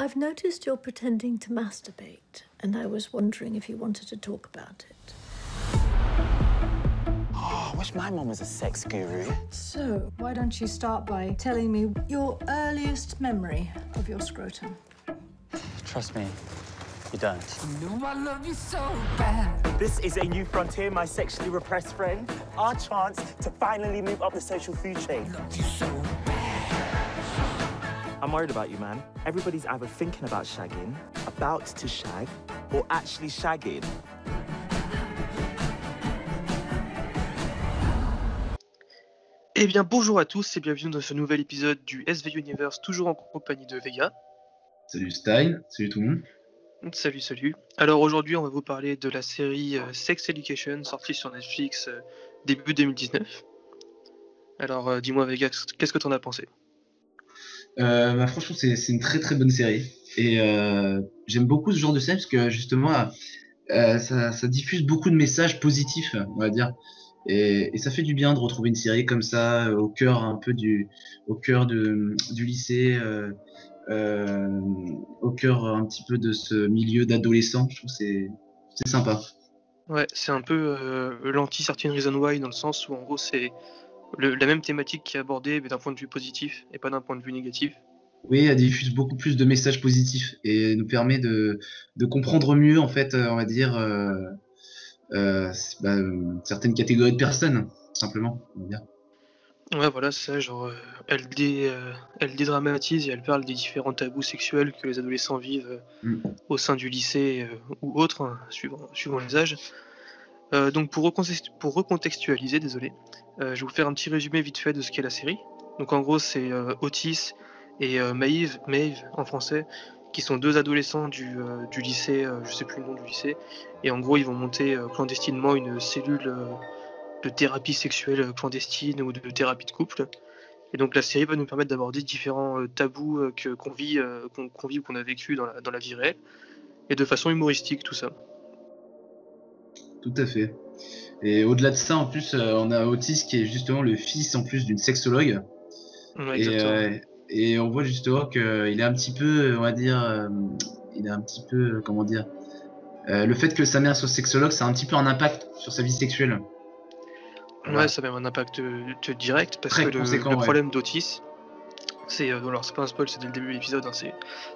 I've noticed you're pretending to masturbate, and I was wondering if you wanted to talk about it. Oh, I wish my mom was a sex guru. So, why don't you start by telling me your earliest memory of your scrotum? Trust me, you don't. know I love you so bad. This is a new frontier, my sexually repressed friend. Our chance to finally move up the social food chain. I'm worried about you, man. Everybody's either thinking about shagging, about to shag, or actually shagging. Eh bien bonjour à tous et bienvenue dans ce nouvel épisode du SV Universe, toujours en compagnie de Vega. Salut Style, salut tout le monde. Salut, salut. Alors aujourd'hui on va vous parler de la série euh, Sex Education sortie sur Netflix euh, début 2019. Alors euh, dis-moi Vega, qu'est-ce que t'en as pensé? Euh, bah, franchement, c'est c'est une très très bonne série. Et euh, j'aime beaucoup ce genre de série parce que justement, euh, ça, diffuse beaucoup de messages positifs, on va dire. Et, ça fait du bien de retrouver une série comme ça au cœur un peu du, au cœur de, du lycée, au cœur un petit peu de ce milieu d'adolescents. Je trouve que c'est c'est sympa. Ouais, c'est un peu l'anti-certain reason why dans le sens où en gros c'est le- la même thématique qui est abordée mais d'un point de vue positif et pas d'un point de vue négatif. Oui, elle diffuse beaucoup plus de messages positifs et nous permet de, de comprendre mieux, en fait, euh, on va dire, euh, euh, bah, certaines catégories de personnes, simplement. On va dire. Ouais, voilà, c'est ça, genre, elle, dé, elle dédramatise et elle parle des différents tabous sexuels que les adolescents vivent Mm. au sein du lycée ou autre, hein, suivant, suivant les âges. Euh, donc, pour, recontextu- pour recontextualiser, désolé, euh, je vais vous faire un petit résumé vite fait de ce qu'est la série. Donc, en gros, c'est euh, Otis et Maeve, Maeve en français, qui sont deux adolescents du, lycée, je sais plus le nom du lycée, et en gros, ils vont monter clandestinement une cellule. de thérapie sexuelle clandestine ou de thérapie de couple. Et donc la série va nous permettre d'aborder différents tabous qu'on vit, vit ou qu'on a vécu dans la, dans la vie réelle, et de façon humoristique tout ça. Tout à fait. Et au-delà de ça, en plus, euh, on a Otis qui est justement le fils, en plus, d'une sexologue. Ouais, Et, euh, et on voit justement qu'il est un petit peu, on va dire, euh, il est un petit peu, euh, comment dire, euh, le fait que sa mère soit sexologue, ça a un petit peu un impact sur sa vie sexuelle. Ouais, ça a même un impact euh, direct parce Très que le, ouais. problème d'Otis, c'est euh, alors c'est pas un spoil, c'est dès le début de l'épisode, hein, c'est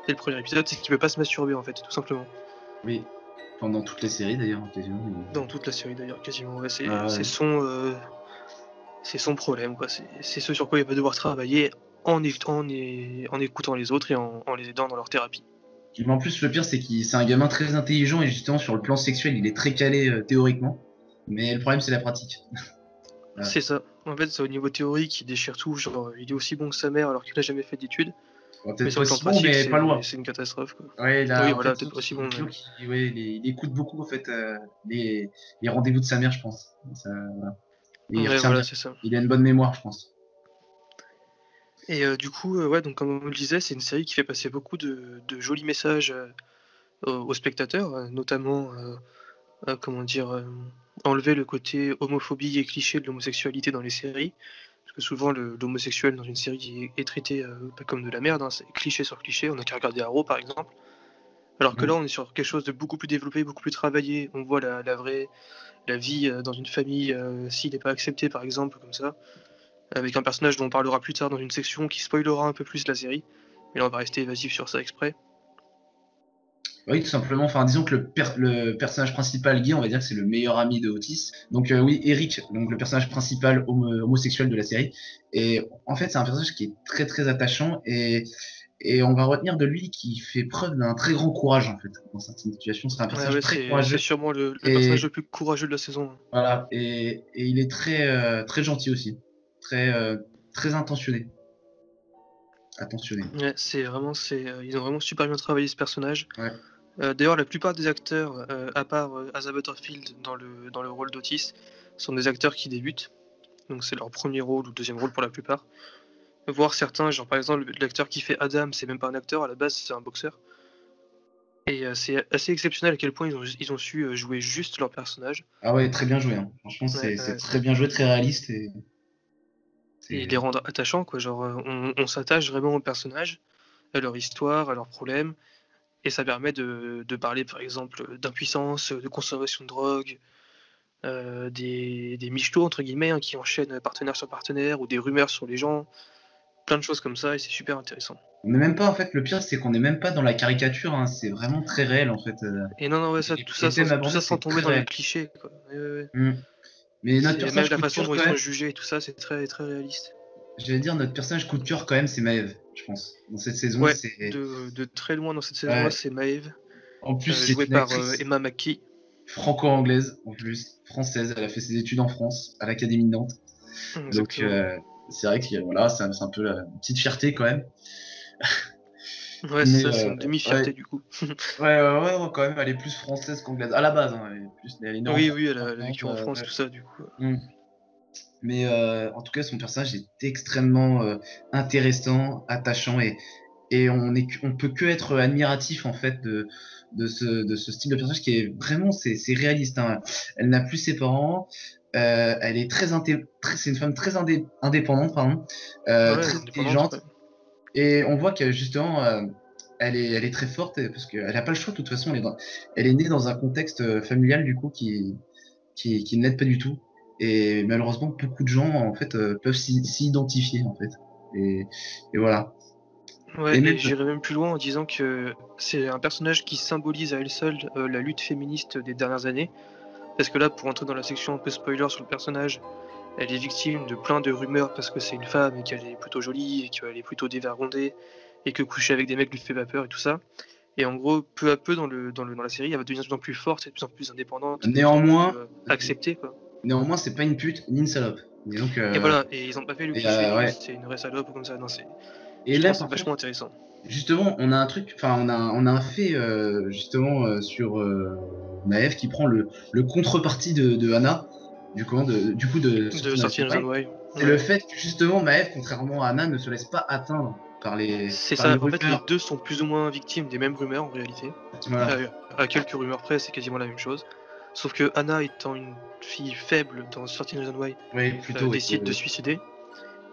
le premier épisode, c'est qu'il peut pas se masturber en fait, tout simplement. Oui. Pendant toute la série d'ailleurs, quasiment. Dans toute la série d'ailleurs, quasiment. Ouais, c'est Ah ouais. c'est son, euh, c'est son problème quoi. C'est ce sur quoi il va devoir travailler en, écoutant les autres et en, en les aidant dans leur thérapie. Mais en plus, le pire, c'est qu'il c'est un gamin très intelligent et justement sur le plan sexuel, il est très calé euh, théoriquement. Mais le problème, c'est la pratique. C'est ça. En fait, c'est au niveau théorique, il déchire tout. Genre, il est aussi bon que sa mère alors qu'il n'a jamais fait d'études. Bon, Mais sur pas le plan si bon, pratique, mais c'est pas loin. c'est une catastrophe. Quoi. Ouais, là, Oui, voilà, peut-être pas si bon, mais- ouais, il, écoute beaucoup en fait euh, les, les rendez-vous de sa mère, je pense. Ça, voilà. Et il, Ouais, retient voilà, bien. c'est ça. il a une bonne mémoire, je pense. Et euh, du coup, euh, ouais, donc comme on le disait, c'est une série qui fait passer beaucoup de, de jolis messages euh, aux, spectateurs, notamment, euh, euh, comment dire, euh, enlever le côté homophobie et cliché de l'homosexualité dans les séries. Parce que souvent, l'homosexuel dans une série est, est traité euh, pas comme de la merde, hein, c'est cliché sur cliché. On a qu'à regarder Arrow par exemple. Alors que Mhm. là, on est sur quelque chose de beaucoup plus développé, beaucoup plus travaillé. On voit la, la vraie la vie euh, dans une famille euh, s'il n'est pas accepté, par exemple, comme ça. Avec un personnage dont on parlera plus tard dans une section qui spoilera un peu plus la série. Mais là, on va rester évasif sur ça exprès. Oui, tout simplement. Enfin, disons que le, per- le personnage principal, Guy, on va dire que c'est le meilleur ami de Otis. Donc euh, oui, Eric, donc le personnage principal homo- homosexuel de la série. Et en fait, c'est un personnage qui est très très attachant et et on va retenir de lui qui fait preuve d'un très grand courage en fait dans certaines situations. C'est un personnage ouais, très courageux. c'est sûrement le, le Et- personnage le plus courageux de la saison. Voilà, et, et il est très euh, très gentil aussi, très euh, très intentionné. Attentionné. Ouais, c'est vraiment, c'est, euh, ils ont vraiment super bien travaillé ce personnage. Euh, D'ailleurs, la plupart des acteurs, euh, à part euh, Asa Butterfield dans le, dans le rôle d'Otis, sont des acteurs qui débutent. Donc c'est leur premier rôle ou deuxième rôle pour la plupart. Voir certains, genre par exemple l'acteur qui fait Adam, c'est même pas un acteur, à la base c'est un boxeur. Et euh, c'est assez exceptionnel à quel point ils ont, ils ont su euh, jouer juste leur personnage. Ah ouais, très bien joué. hein. Franchement, c'est Ouais, c'est ouais. très bien joué, très réaliste et. et les rendre attachants quoi genre on, on s'attache vraiment au personnage à leur histoire, à leurs problèmes. Et ça permet de, de parler, par exemple, d'impuissance, de consommation de drogue, euh, des, des michetots, entre guillemets, hein, qui enchaînent partenaire sur partenaire, ou des rumeurs sur les gens. Plein de choses comme ça, et c'est super intéressant. On n'est même pas, en fait, le pire, c'est qu'on n'est même pas dans la caricature, hein, c'est vraiment très réel, en fait. euh. Et non, non, ouais, ça, Et- tout ça, sans, tout ça sans tomber dans les clichés. Quoi. Mm. Mais notre personnage la façon dont ils sont jugés et tout ça, c'est très, très réaliste. j'allais dire, notre personnage coup de cœur, quand même, c'est Maëv, je pense. Dans cette saison, Ouais, c'est... De, de très loin dans cette saison-là, Ouais. c'est Maeve, En plus, euh, c'est jouée par euh, Emma McKee. franco-anglaise, en plus, française. Elle a fait ses études en France, à l'Académie de Nantes. Donc, Exactement. euh, c'est vrai que voilà, c'est un, un peu la une petite fierté quand même. ouais, c'est ça, c'est une demi-fierté ouais. du coup. Ouais, ouais, ouais, ouais, quand même, elle est plus française qu'anglaise. À la base, hein, elle est plus. Elle est oui, oui, elle a, elle a vécu en France, euh, tout ça, du coup. Mm. Mais euh, en tout cas, son personnage est extrêmement euh, intéressant, attachant et, et on, est, on peut que être admiratif en fait de, de, ce, de ce style de personnage qui est vraiment c'est c'est réaliste. hein. Elle n'a plus ses parents, euh, elle est très, inté- très c'est une femme très indé- indépendante, pardon, euh, Ouais, très intelligente ouais. et on voit que justement euh, elle est, elle est très forte parce qu'elle n'a pas le choix de toute façon. Elle est, dans- elle est née dans un contexte familial du coup qui, qui, qui ne l'aide pas du tout. Et malheureusement, beaucoup de gens en fait euh, peuvent s'y s'y identifier en fait. Et, et voilà. Ouais, Et j'irais même plus loin en disant que c'est un personnage qui symbolise à elle seule euh, la lutte féministe des dernières années. Parce que là, pour entrer dans la section un peu spoiler sur le personnage, elle est victime de plein de rumeurs parce que c'est une femme et qu'elle est plutôt jolie et qu'elle est plutôt dévergondée et que coucher avec des mecs lui fait pas peur et tout ça. Et en gros, peu à peu dans, le, dans, le, dans la série, elle va devenir de plus en plus forte et de plus en plus indépendante. Néanmoins- plus, euh, acceptée quoi. Néanmoins, c'est pas une pute ni une salope. Et donc, euh, Et voilà, et ils ont pas fait le euh, ouais. c'est une vraie salope ou comme ça. Non, c'est Et je là, c'est vachement intéressant. justement, on a un truc, enfin, on a, on a un fait euh, justement euh, sur Maëv qui prend le, le contrepartie de, de Anna, du coup, de, du coup de, De sortir Ouais. C'est le fait que justement Maëv, contrairement à Anna, ne se laisse pas atteindre par les. C'est ça, les en fait, les deux sont plus ou moins victimes des mêmes rumeurs en réalité. Voilà. À quelques rumeurs près, c'est quasiment la même chose. Sauf que Anna, étant une fille faible dans Sorting Reason Why, Oui, plutôt. oui, décide euh, de se suicider.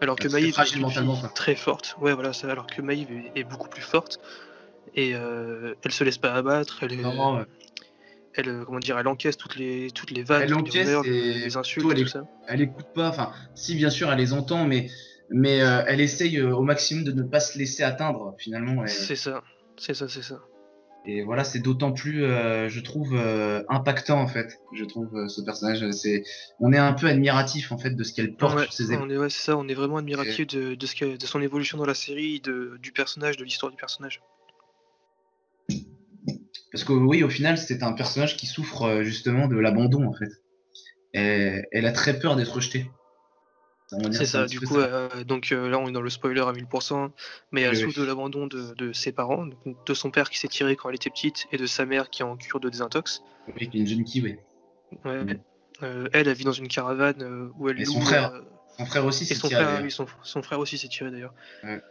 Alors que Maïve est une fille très forte. Ouais, voilà, ça, alors que Maïve est, est beaucoup plus forte. Et euh, elle se laisse pas abattre. Elle, est- Non, ouais. elle, euh, comment dire, elle encaisse toutes les, toutes les vannes, Elle les rumeurs, et les insultes, elle tout est- ça. elle écoute pas, enfin, si bien sûr elle les entend, mais, mais euh, elle essaye euh, au maximum de ne pas se laisser atteindre finalement. C'est ça, c'est ça, c'est ça. Et voilà, c'est d'autant plus, euh, je trouve, euh, impactant en fait. Je trouve euh, ce personnage, c'est, on est un peu admiratif en fait de ce qu'elle porte Ouais, sur ses ouais, c'est ça, on est vraiment admiratif de, de, ce que- de son évolution dans la série, de, du personnage, de l'histoire du personnage. Parce que oui, au final, c'est un personnage qui souffre justement de l'abandon en fait. Et, elle a très peur d'être rejetée. C'est ça, du coup, euh, donc euh, là on est dans le spoiler à 1000%, mais elle Oui, souffre de l'abandon de, de ses parents, de son père qui s'est tiré quand elle était petite et de sa mère qui est en cure de désintox. Oui, une jeune oui. Ouais. Mm. Euh, elle, elle vit dans une caravane euh, où elle Et loue. son frère euh, Son frère aussi s'est tiré. frère, oui, son, son frère aussi s'est tiré d'ailleurs. Ouais.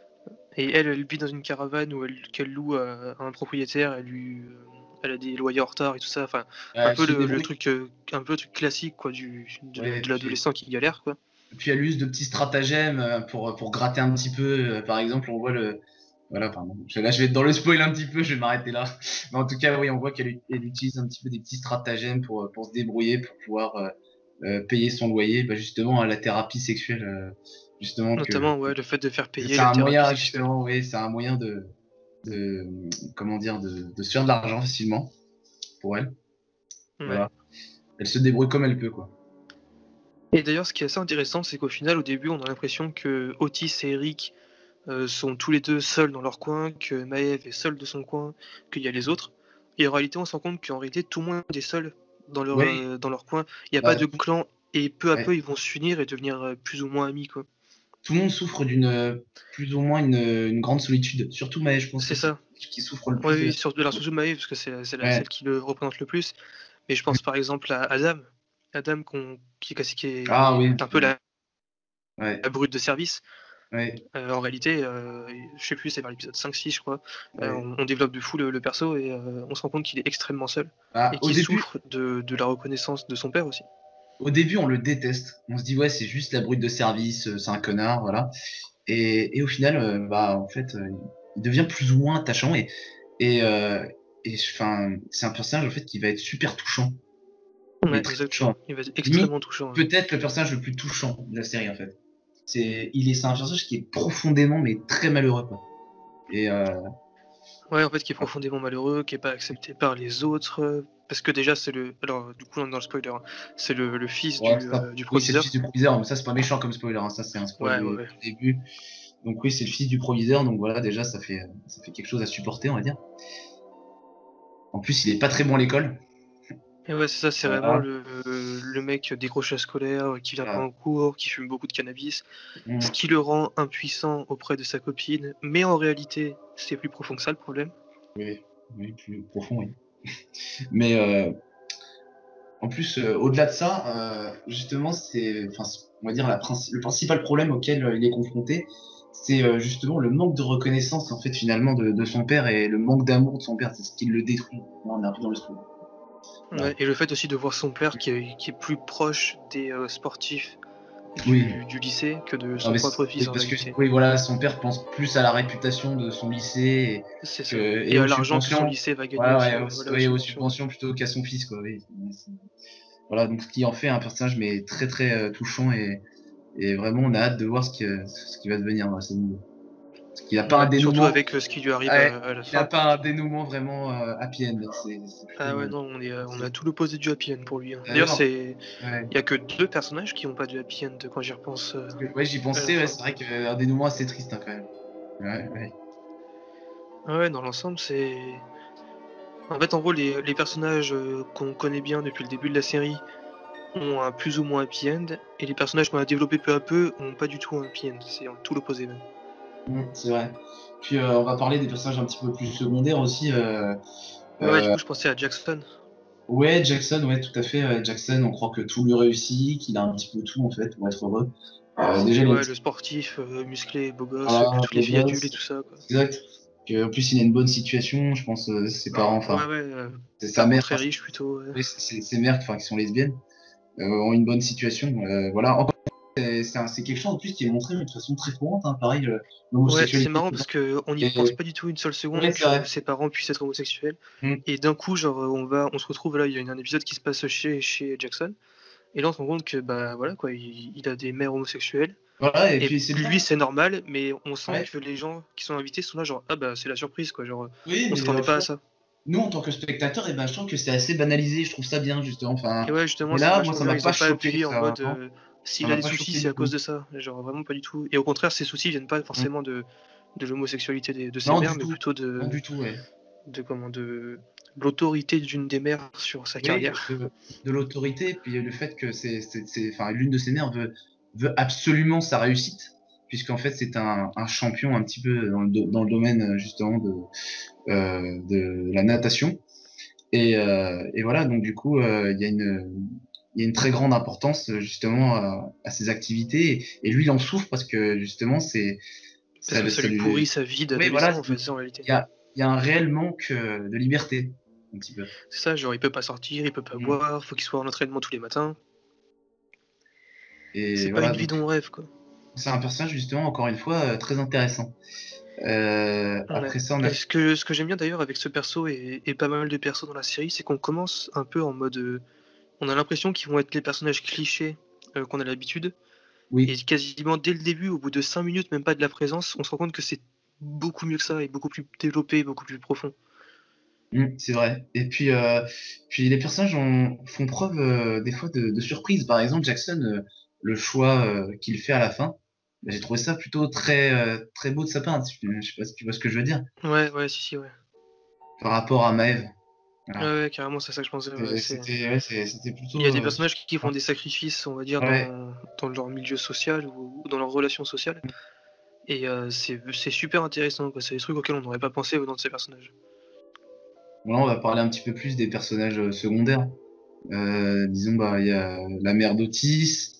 Et elle, elle vit dans une caravane où elle, qu'elle loue à, à un propriétaire, elle, lui, euh, elle a des loyers en retard et tout ça, enfin un peu le, le truc, un peu le truc classique quoi, du, de, Ouais, de l'adolescent qui galère quoi. Puis elle use de petits stratagèmes euh, pour, pour gratter un petit peu. euh, Par exemple, on voit le. Voilà, pardon. Là, je vais être dans le spoil un petit peu, je vais m'arrêter là. Mais en tout cas, oui, on voit qu'elle ut- elle utilise un petit peu des petits stratagèmes pour, pour se débrouiller, pour pouvoir euh, euh, payer son loyer, bah, justement, à la thérapie sexuelle. euh, justement, que- Notamment ouais, le fait de faire payer c'est un moyen, justement, oui, c'est un moyen de, de. Comment dire, de, de se faire de l'argent facilement pour elle. Ouais. Voilà. Elle se débrouille comme elle peut, quoi. Et d'ailleurs, ce qui est assez intéressant, c'est qu'au final, au début, on a l'impression que Otis et Eric euh, sont tous les deux seuls dans leur coin, que Maëv est seule de son coin, qu'il y a les autres. Et en réalité, on se rend compte qu'en réalité, tout le monde est seul dans leur, Oui. euh, dans leur coin. Il n'y a pas de clan, et peu à ouais. peu, ils vont s'unir et devenir euh, plus ou moins amis. quoi. Tout le monde souffre d'une. plus ou moins une, une grande solitude. Surtout Maë, je pense. C'est ça. qui souffre le plus. Oui, de- surtout, alors, surtout parce que c'est Ouais. celle qui le représente le plus. Mais je pense par exemple à Adam. Adam qu'on- qui, qui est Ah oui. un peu la, Ouais, la brute de service. ouais, Euh, en réalité, euh, je sais plus, c'est vers l'épisode 5-6, je crois. Euh, on, on développe de fou le, le perso et euh, on se rend compte qu'il est extrêmement seul Ah, et qu'il souffre de, de la reconnaissance de son père aussi. au début, on le déteste. On se dit, ouais, c'est juste la brute de service, c'est un connard, voilà. Et, et au final, bah, en fait, il devient plus ou moins attachant et et et c'est un personnage en fait qui va être super touchant. Il Ouais, exactement. va être extrêmement touchant. ouais. Peut-être le personnage le plus touchant de la série en fait. C'est il est c'est un personnage qui est profondément mais très malheureux quoi. Et euh, Ouais, en fait, qui est profondément malheureux, qui est pas accepté par les autres. Parce que déjà, c'est le. Alors, du coup, on est dans le spoiler. hein. C'est le, le fils ouais, du, euh, du oui, c'est proviseur. le fils du proviseur, mais ça c'est pas méchant comme spoiler, hein. ça c'est un spoiler au début. Donc oui, c'est le fils du proviseur, donc voilà déjà ça fait ça fait quelque chose à supporter on va dire. En plus, il est pas très bon à l'école. Et ouais, c'est ça, c'est Voilà. vraiment le, le mec décrochage scolaire, qui vient Voilà. pas en cours, qui fume beaucoup de cannabis, Mm. ce qui le rend impuissant auprès de sa copine. Mais en réalité, c'est plus profond que ça le problème. Oui, oui, plus profond, oui. Mais euh, en plus, euh, au-delà de ça, euh, justement, c'est, on va dire la princi- le principal problème auquel il est confronté, c'est justement le manque de reconnaissance en fait finalement de, de son père et le manque d'amour de son père, c'est ce qui le détruit. On est un peu dans le. Et le fait aussi de voir son père qui est, qui est plus proche des euh, sportifs du, Oui. du lycée que de Ah, son mais propre fils parce que oui, voilà, son père pense plus à la réputation de son lycée C'est ça. que- Et, et à l'argent que son lycée va gagner. voilà, aussi, ouais, euh, aux- voilà, subventions. plutôt qu'à son fils, quoi. Oui. Voilà, donc ce qui en fait un personnage mais très très euh, touchant et, et vraiment on a hâte de voir ce qui, ce qui va devenir dans la saison 2. Parce qu'il n'a pas un dénouement. Surtout avec euh, ce qui lui arrive Ouais, à, à la Il n'a pas un dénouement vraiment euh, happy end. Ah ouais, non, on, est, euh, on a tout l'opposé du happy end pour lui. hein. D'ailleurs, c'est il y a que deux personnages qui n'ont pas de happy end quand j'y repense. euh. Ouais, j'y pensais, c'est vrai qu'un dénouement assez triste hein, quand même. Ouais, ouais. Ah Ouais, dans l'ensemble, c'est. En fait, en gros, les, les personnages euh, qu'on connaît bien depuis le début de la série ont un plus ou moins happy end, et les personnages qu'on a développés peu à peu ont pas du tout un happy end. C'est tout l'opposé même. C'est vrai. Puis euh, on va parler des personnages un petit peu plus secondaires aussi. euh, Ouais, euh, du coup, je pensais à Jackson. Ouais, Jackson, ouais, tout à fait. euh, Jackson, on croit que tout lui réussit, qu'il a un petit peu tout en fait pour être heureux. Euh, déjà, Ouais, le sportif, euh, musclé, beau gosse, Ah, toutes les filles adultes et tout ça. Quoi. exact. En plus, il a une bonne situation, je pense, euh, ses parents, enfin, ouais, ouais, euh, c'est sa mère, très riche plutôt. ses mères, enfin, qui sont lesbiennes, euh, ont une bonne situation. euh, voilà. Encore, c'est quelque chose en plus qui est montré mais de façon très courante, hein, pareil. euh, Ouais, c'est marrant parce que on n'y Et- pense pas du tout une seule seconde Ouais, que ses parents puissent être homosexuels. Mm. Et d'un coup, genre, on va, on se retrouve là, il y a un épisode qui se passe chez, chez Jackson. Et là, on se rend compte que bah voilà quoi, il, il a des mères homosexuelles. Voilà, et, Et, puis lui, c'est normal, mais on sent Ouais. que les gens qui sont invités sont là genre ah bah c'est la surprise quoi, genre Oui, on s'attendait pas à ça. Nous, en tant que spectateurs, et ben, je trouve que c'est assez banalisé. Je trouve ça bien, justement. Enfin, Et ouais, justement, là, moi, ça m'a pas pas choqué, en mode vraiment. euh, s'il m'a a des soucis, c'est à cause de ça. Genre vraiment pas du tout. Et au contraire, ces soucis viennent pas forcément de, de l'homosexualité des- de ses. Non, mères, mais tout. plutôt de, non du tout, ouais. de comment de l'autorité d'une des mères sur sa Oui, carrière. de, de l'autorité, puis le fait que c'est, enfin, l'une de ses mères veut, veut absolument sa réussite, puisqu'en fait c'est un, un champion un petit peu dans le, dans le domaine justement de, euh, de la natation. Et, euh, et voilà, donc du coup, euh, il y a une, il y a une très grande importance euh, justement à, à ces activités, et, et lui il en souffre parce que justement c'est que ça, lui pourrit sa vie d'adolescent voilà, en fait, en réalité. il y a, il y a un réel manque euh, de liberté, un petit peu. C'est ça, genre il peut pas sortir, il peut pas Mm. boire, faut qu'il soit en entraînement tous les matins. C'est voilà, pas une vie dont on rêve quoi. C'est un personnage justement encore une fois euh, très intéressant. Euh, après ça, on a ce que, ce que j'aime bien d'ailleurs avec ce perso et, et pas mal de persos dans la série, c'est qu'on commence un peu en mode. On a l'impression qu'ils vont être les personnages clichés euh, qu'on a l'habitude. oui, Et quasiment dès le début, au bout de 5 minutes, même pas de la présence, on se rend compte que c'est beaucoup mieux que ça et beaucoup plus développé, beaucoup plus profond. mm, c'est vrai. Et puis, euh, puis les personnages ont- font preuve euh, des fois de, de surprise. Par exemple, Jackson, euh, le choix qu'il fait à la fin, bah, j'ai trouvé ça plutôt très très beau de sa part. Je je sais pas si tu vois ce que je veux dire Ouais, ouais, si, si, ouais. par rapport à Maeve. Ah. Ouais, carrément, c'est ça que je pensais. ouais, c'est- C'était ouais, c'est- c'était plutôt. Il y a des euh, personnages qui font des sacrifices, on va dire, Ouais. dans, dans leur milieu social ou, ou dans leurs relations sociales. Mm. Et euh, c'est super intéressant. C'est des trucs auxquels on n'aurait pas pensé venant de ces personnages. Voilà, on va parler un petit peu plus des personnages euh, secondaires. Euh, disons, bah, il y a la mère d'Otis,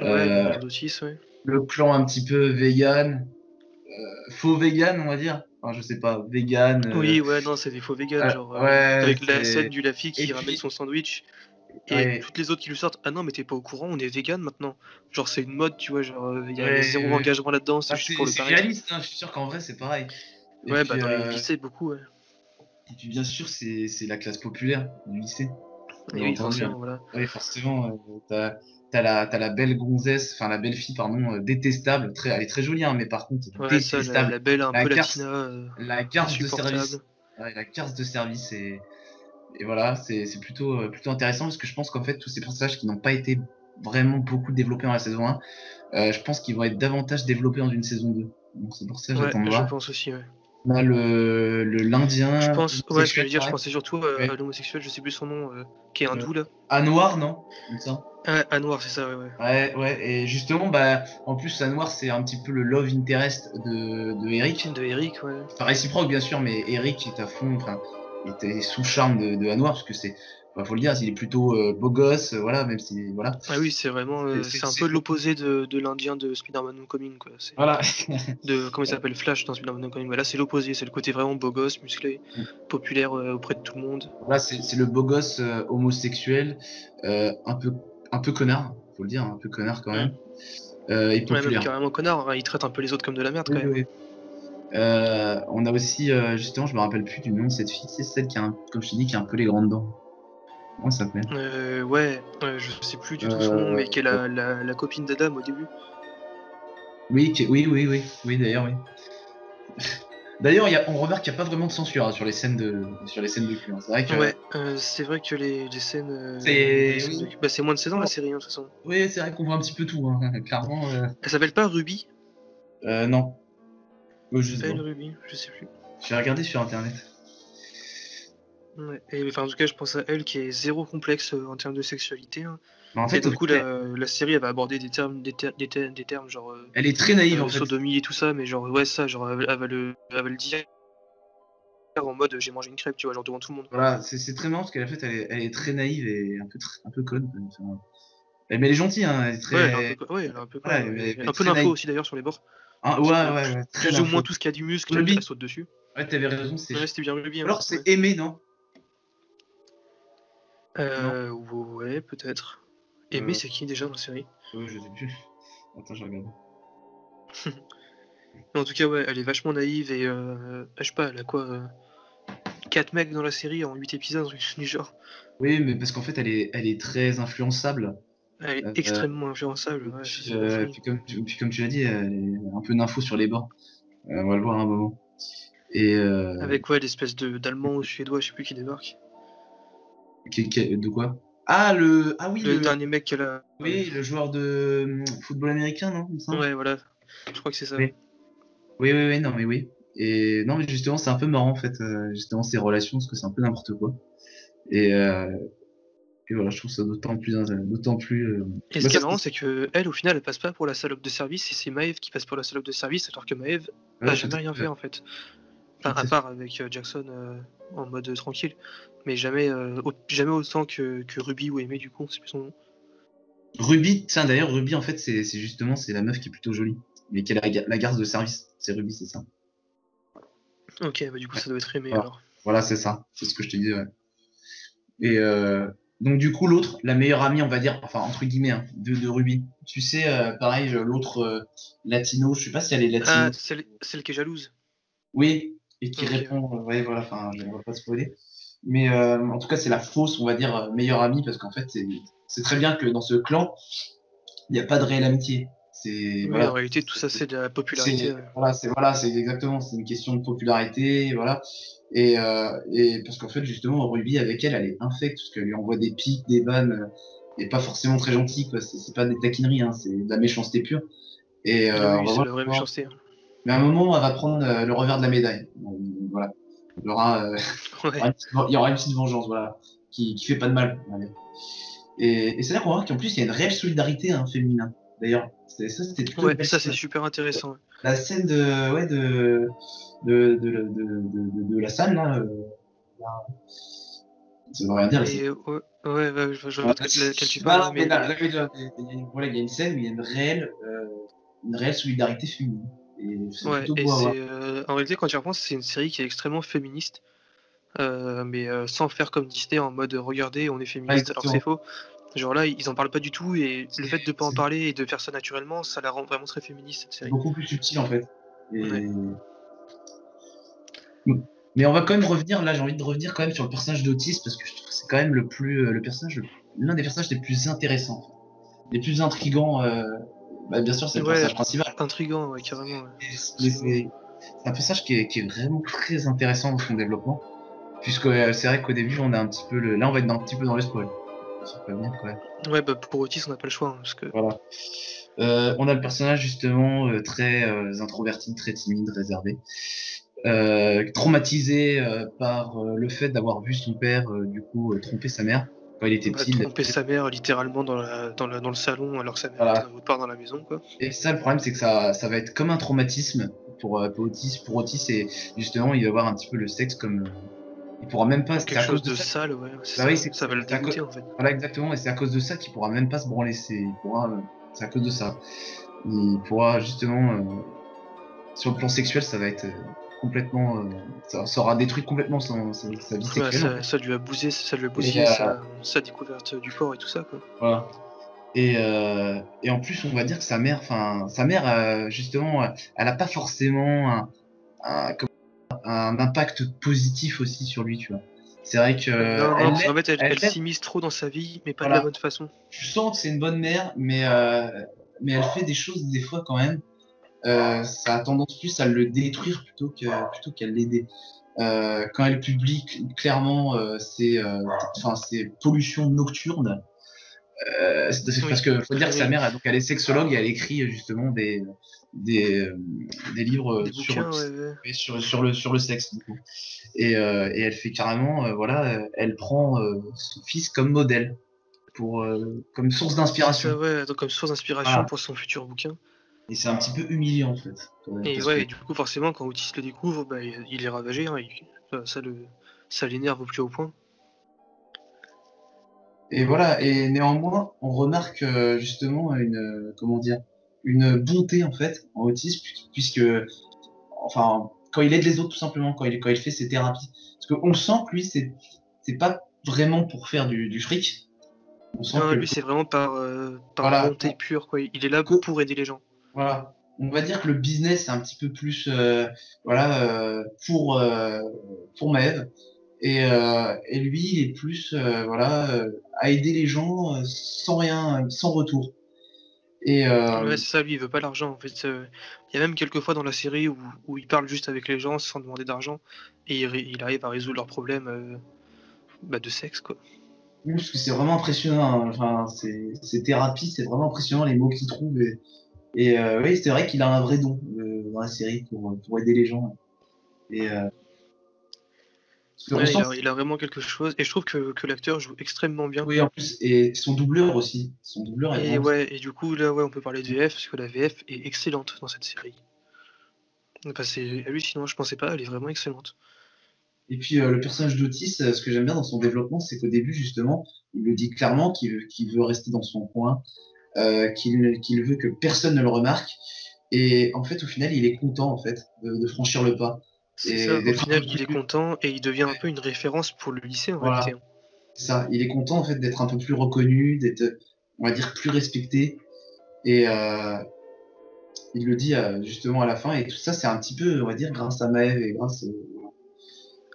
Ouais, Euh, d'Otis, ouais. le clan un petit peu vegan, faux vegan, on va dire. Enfin, je sais pas, vegan. euh, Oui, ouais, non, c'est des faux vegans, euh, genre, euh, avec la scène du Lafi qui puis- ramène son sandwich. Et Ouais. toutes les autres qui lui sortent, ah non, mais t'es pas au courant, on est vegan maintenant. Genre, c'est une mode, tu vois, genre, il y a Ouais, zéro engagement là-dedans, c'est Ah, juste pour le c'est réaliste, hein, je suis sûr qu'en vrai c'est pareil. Et Ouais, puis, bah dans euh, les lycées, beaucoup, ouais. et puis bien sûr, c'est la classe populaire du lycée. Et oui, entendu, forcément, hein. voilà. Oui, forcément, euh, t'as t'as la, t'as la belle gonzesse, enfin la belle fille, pardon, euh, détestable. Très, elle est très jolie, hein, mais par contre, Ouais, ça, la, détestable. la belle un La peu latina, euh, La garce de insupportable. service. Ouais, la carte de service et, et voilà, c'est c'est plutôt, euh, plutôt intéressant parce que je pense qu'en fait, tous ces personnages qui n'ont pas été vraiment beaucoup développés dans la saison 1, euh, je pense qu'ils vont être davantage développés dans une saison 2. Donc c'est pour ça que Ouais, j'attends de je voir. pense aussi, ouais. On a le l'Indien. Je pense, ouais, je veux dire, je pensais surtout à, Ouais. à l'homosexuel, je sais plus son nom, euh, qui est Euh, hindou là. À Noir, non. Ah, à noir, c'est ça, ouais, ouais. Ouais, ouais, et justement, bah, en plus, à Noir, c'est un petit peu le love interest de, de Eric. De Eric, ouais. Enfin, réciproque, bien sûr, mais Eric est à fond, enfin, il est sous charme de, de Anwar, parce que c'est, bah, faut le dire, il est plutôt euh, beau gosse, euh, voilà, même si, voilà. Ah oui, c'est vraiment, euh, C'est- un peu l'opposé de, de l'Indien de Spider-Man Homecoming, quoi. Voilà. De, comment il s'appelle, Flash dans Spider-Man Homecoming. Bah, là, c'est l'opposé, c'est le côté vraiment beau gosse, musclé, Mm. populaire euh, auprès de tout le monde. Voilà, c'est le beau gosse homosexuel, un peu, un peu connard, faut le dire, un peu connard quand même, et Ouais, même populaire. carrément connard, hein, il traite un peu les autres comme de la merde quand Oui, même. on a aussi, justement, je me rappelle plus du nom de cette fille, c'est celle qui a, un, comme je dit, qui a un peu les grandes dents. Comment ça s'appelle Euh, ouais, ouais, je sais plus du tout son nom, Euh, mais qui est la, la, la copine d'Adam au début. Oui, qui- oui, oui, oui, oui, d'ailleurs, oui. D'ailleurs, a- on remarque qu'il n'y a pas vraiment de censure hein, sur les scènes de, sur les scènes de cul. hein. C'est vrai que. Ouais, euh, c'est vrai que les, les scènes. euh, C'est- Bah, c'est moins de 16 ans la série, hein, de toute façon. Oui, c'est vrai qu'on voit un petit peu tout, hein, clairement. Euh... Elle s'appelle pas Ruby? Euh, non. Euh, je sais pas. Ruby Je sais plus. J'ai regardé sur internet. Ouais. Et, enfin, en tout cas, je pense à elle qui est zéro complexe euh, en termes de sexualité. hein. Mais en Et fait, du au coup, la, la série, elle va aborder des termes, des, ter- des, ter- des termes genre. euh, elle est très naïve euh, en fait. sodomie et tout ça, mais genre, ouais, ça, genre, elle, elle va le, elle va le dire en mode j'ai mangé une crêpe, tu vois, genre devant tout le monde. Voilà, c'est c'est très marrant parce qu'elle a fait, elle est, elle est très naïve et un peu, tr- un peu conne. Enfin, elle- mais elle est gentille, hein. Elle est très. Ouais, elle a un peu, ouais, elle a un peu, Ouais, ouais. mais un peu très d'infos naïve. aussi d'ailleurs sur les bords. Ah, ouais, ouais, ouais. Très Plus ou moins tout ce qui a du muscle, Ruby. elle saute dessus. Ouais, t'avais raison, c'est. Ouais, c'était bien Ruby. hein. Alors, c'est aimé, non? Euh, ouais, peut-être. Aimé, Euh. c'est qui déjà dans la série? Ouais, je sais plus. Attends, je regarde. Mais En tout cas, ouais, elle est vachement naïve et euh, je sais pas, elle a quoi 4 mecs dans la série en 8 épisodes, du genre. Oui, mais parce qu'en fait, elle est, elle est très influençable. Elle est Euh, extrêmement influençable. Ouais, puis, euh, comme, tu- puis comme tu l'as dit, elle est un peu d'infos sur les bords. Euh, on va le voir à un moment. Et euh, Avec ouais, l'espèce de d'allemand ou suédois, je sais plus qui débarque. Qui- qui- de quoi? Ah le ah oui Le le, dernier mec qu'elle a. oui le joueur de hum, football américain non il me semble Ouais, voilà. Je crois que c'est ça. Oui. oui oui oui non mais oui et non mais justement c'est un peu marrant en fait euh, justement ces relations parce que c'est un peu n'importe quoi et euh, et voilà je trouve ça d'autant plus d'autant plus euh, Et ce bah, qui est marrant, c'est que elle, au final, elle passe pas pour la salope de service, et c'est Maeve qui passe pour la salope de service, alors que Maeve n'a jamais rien fait en fait. Enfin, à part avec euh, Jackson euh, en mode euh, tranquille, mais jamais, jamais autant que, que Ruby ou Aimé du coup, c'est plus son nom. Ruby, tiens d'ailleurs Ruby en fait c'est justement c'est la meuf qui est plutôt jolie, mais qui est la, ga- la garce de service. C'est Ruby, c'est ça. Ok, bah du coup ça doit être Aimé Voilà. alors. Voilà, c'est ça. C'est ce que je te disais. Ouais. Et euh, donc du coup l'autre, la meilleure amie on va dire, enfin entre guillemets, hein, de, de Ruby. Tu sais, euh, pareil l'autre euh, latino, je sais pas si elle est latino. Ah, celle, celle qui est jalouse. Oui, et qui répond. euh, ouais, voilà. Enfin, je ne vais pas spoiler. Mais euh, en tout cas c'est la fausse, on va dire euh, meilleure amie parce qu'en fait c'est très bien que dans ce clan il n'y a pas de réelle amitié. Oui, voilà. en réalité, tout ça c'est de la popularité. Voilà, c'est voilà, exactement, c'est une question de popularité, voilà. Et, euh, et parce qu'en fait justement Ruby avec elle, elle est infecte parce qu'elle lui envoie des pics, des vannes, et pas forcément très gentilles quoi. C'est pas des taquineries, hein, c'est de la méchanceté pure. Et euh, Ah oui, c'est la vraie méchanceté. hein. Mais à un moment, elle va prendre euh, le revers de la médaille. Donc, voilà. Il y aura, euh, Ouais. il y aura une petite- vengeance, voilà, qui, qui fait pas de mal. Et, et c'est là qu'on voit qu'en plus il y a une réelle solidarité hein, féminin. D'ailleurs, ça c'était Ouais, ça c'est super intéressant. la scène de ouais de de de, de, la salle là. Euh, là, ça veut rien dire. Et, ouais, ouais, je, je vois de laquelle tu Bah, parles, mais là, il y a une scène où il y a une réelle euh, une réelle solidarité féminine. Et Ouais, et c'est euh, en réalité quand tu y repenses, c'est une série qui est extrêmement féministe, euh, mais euh, sans faire comme Disney en mode regardez, on est féministe alors que c'est faux. Genre là, ils en parlent pas du tout et le fait de pas en parler et de faire ça naturellement, ça la rend vraiment très féministe cette série. beaucoup plus subtil en fait. Et, Ouais. Mais on va quand même revenir, là j'ai envie de revenir quand même sur le personnage d'Otis parce que je trouve que c'est quand même le plus, le personnage, l'un des personnages les plus intéressants, les plus intrigants. Bah, bien sûr, c'est le Ouais. personnage principal. Intrigant, ouais, carrément. ouais. C'est un personnage qui est, qui est vraiment très intéressant dans son développement. Puisque euh, c'est vrai qu'au début, on a un petit peu le. Là, on va être dans- un petit peu dans le spoil. Ouais, bah pour Otis, on n'a pas le choix. hein, parce que... Voilà. Euh, on a le personnage justement euh, très introverti, très timide, réservé, traumatisé par le fait d'avoir vu son père du coup tromper sa mère quand il était On petit. il a- trompé sa mère littéralement dans, la, dans, la- dans le salon alors que sa mère Voilà. était autre part dans la maison. Quoi. Et ça, le problème, c'est que ça, ça va être comme un traumatisme pour, euh, pour Otis. Pour Otis, et justement, il va voir un petit peu le sexe comme. il pourra même pas. c'est Quelque à chose cause de ça- sale, ouais. Bah ça, oui, c'est- ça va le dégoûter en fait. Voilà, exactement. Et c'est à cause de ça qu'il pourra même pas se branler. C'est il pourra, c'est à cause de ça. Il pourra justement. euh, sur le plan sexuel, ça va être euh, complètement. euh, ça, ça aura détruit complètement son, sa, sa vie Ouais, ça, ça lui a bousillé, ça lui a bousillé euh, sa, sa découverte du corps et tout ça. Quoi. Voilà. Et, euh, et en plus, on va dire que sa mère, enfin, sa mère, euh, justement, elle a pas forcément un, un, comment- un impact positif aussi sur lui, tu vois. C'est vrai que non, non, elle qu'en fait, elle, elle elle l'aide. s'immisce trop dans sa vie, mais pas de la bonne façon. tu sens que c'est une bonne mère, mais, euh, mais elle fait des choses des fois quand même. Euh, ça a tendance plus à le détruire plutôt que plutôt qu'à l'aider. Euh, quand elle publie cl- clairement euh, ses, euh, enfin, ses pollutions nocturnes, Oui. parce que faut dire que sa mère, donc elle est sexologue et elle écrit justement des des, des livres Des sur, bouquins, ouais, ouais. et sur, sur le sur le sexe du coup. Et, et elle fait carrément voilà elle prend son fils comme modèle pour comme source d'inspiration ouais, donc comme source d'inspiration Voilà. pour son futur bouquin. Et c'est un petit peu humiliant en fait quand même, Et ouais, que- et du coup, forcément, quand Otis le découvre, bah, il, est ravagé. hein, il- ça, ça le, ça l'énerve au plus haut point. et voilà et néanmoins on remarque euh, justement une euh, comment dire une bonté en fait en puis- puisque enfin quand il aide les autres tout simplement quand il quand il fait ses thérapies parce qu'on sent que lui c'est c'est pas vraiment pour faire du, du fric on sent Non, que lui, c'est vraiment par, euh, par Voilà. volonté pure. Quoi. Il est là Que- pour aider les gens. Voilà. On va dire que le business est un petit peu plus euh, voilà euh, pour euh, pour Maëv et, et lui il est plus voilà à aider les gens sans rien sans retour. Et euh, Ouais, c'est ça, lui, il veut pas l'argent. En fait, il y a même quelques fois dans la série où, où il parle juste avec les gens sans demander d'argent et il, arrive à résoudre leurs problèmes euh, bah, de sexe, quoi. oui, parce que c'est vraiment impressionnant. hein. Enfin, ces, ces thérapies, c'est vraiment impressionnant les mots qu'il trouve. Et, et euh, oui, c'est vrai qu'il a un vrai don euh, dans la série pour, pour aider les gens. Et euh, Ouais, il, a, il a vraiment quelque chose et je trouve que, que l'acteur joue extrêmement bien. oui, en plus, et son doubleur aussi. Son doubleur est Et ouais, et du coup, là, ouais, on peut parler de VF parce que la VF est excellente dans cette série. Enfin, c'est hallucinant, je pensais pas, elle est vraiment excellente. Et puis euh, le personnage d'Otis, euh, ce que j'aime bien dans son développement, c'est qu'au début, justement, il le dit clairement qu'il veut, qu'il veut rester dans son coin, euh, qu'il veut que personne ne le remarque. Et en fait, au final, il est content en fait de, de franchir le pas. Et ça, au final, il est plus- content et il devient un peu une référence pour le lycée en Voilà. réalité. hein. C'est ça, il est content en fait d'être un peu plus reconnu, d'être, on va dire, plus respecté. Et euh, il le dit euh, justement à la fin. Et tout ça, c'est un petit peu, on va dire, grâce à Maëv et grâce. euh,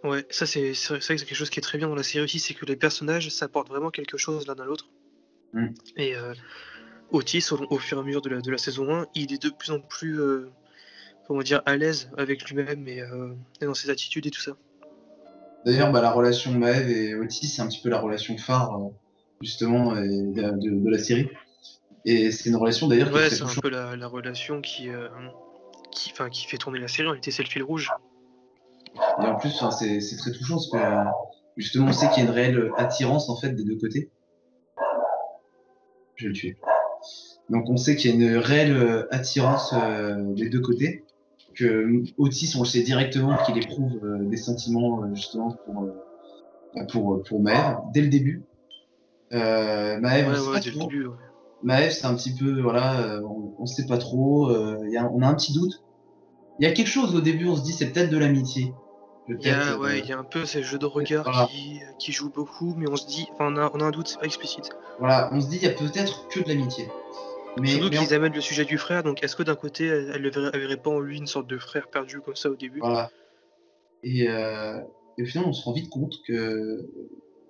Ouais, ça c'est vrai que c'est quelque chose qui est très bien dans la série aussi, c'est que les personnages s'apportent vraiment quelque chose l'un à l'autre. Mm. Et Otis, au, au fur et à mesure de la, de la saison 1, il est de plus en plus, euh, comment dire, à l'aise avec lui-même et, euh, et dans ses attitudes et tout ça. D'ailleurs, bah, la relation Maëv et Otis, c'est un petit peu la relation phare, euh, justement, et de, de- de la série. Et c'est une relation d'ailleurs Ouais, c'est un peu la, la relation qui, qui, fait tourner la série, en réalité c'est le fil rouge. Et en plus, c'est très touchant parce que justement, on sait qu'il y a une réelle attirance en fait des deux côtés. Je vais le tuer. Donc, on sait qu'il y a une réelle euh, attirance euh, des deux côtés. Que Otis, on le sait directement qu'il éprouve euh, des sentiments euh, justement pour pour pour Maëv dès le début. Euh, Maëv, Ouais. Maëv, c'est un petit peu, voilà, on, on sait pas trop, y a, on a un petit doute. Il y a quelque chose au début, on se dit c'est peut-être de l'amitié. Il y a, Peut-être, ouais, il y a un peu ces jeux de regard Voilà. qui, qui jouent beaucoup, mais on se dit, enfin, on a, on a un doute, c'est pas explicite. Voilà, on se dit il y a peut-être que de l'amitié. Mais, Surtout mais qu'ils amènent le sujet du frère, donc est-ce que d'un côté, elle, le verrait, pas en lui une sorte de frère perdu comme ça au début? Voilà. Et, euh, et au final, on se rend vite compte que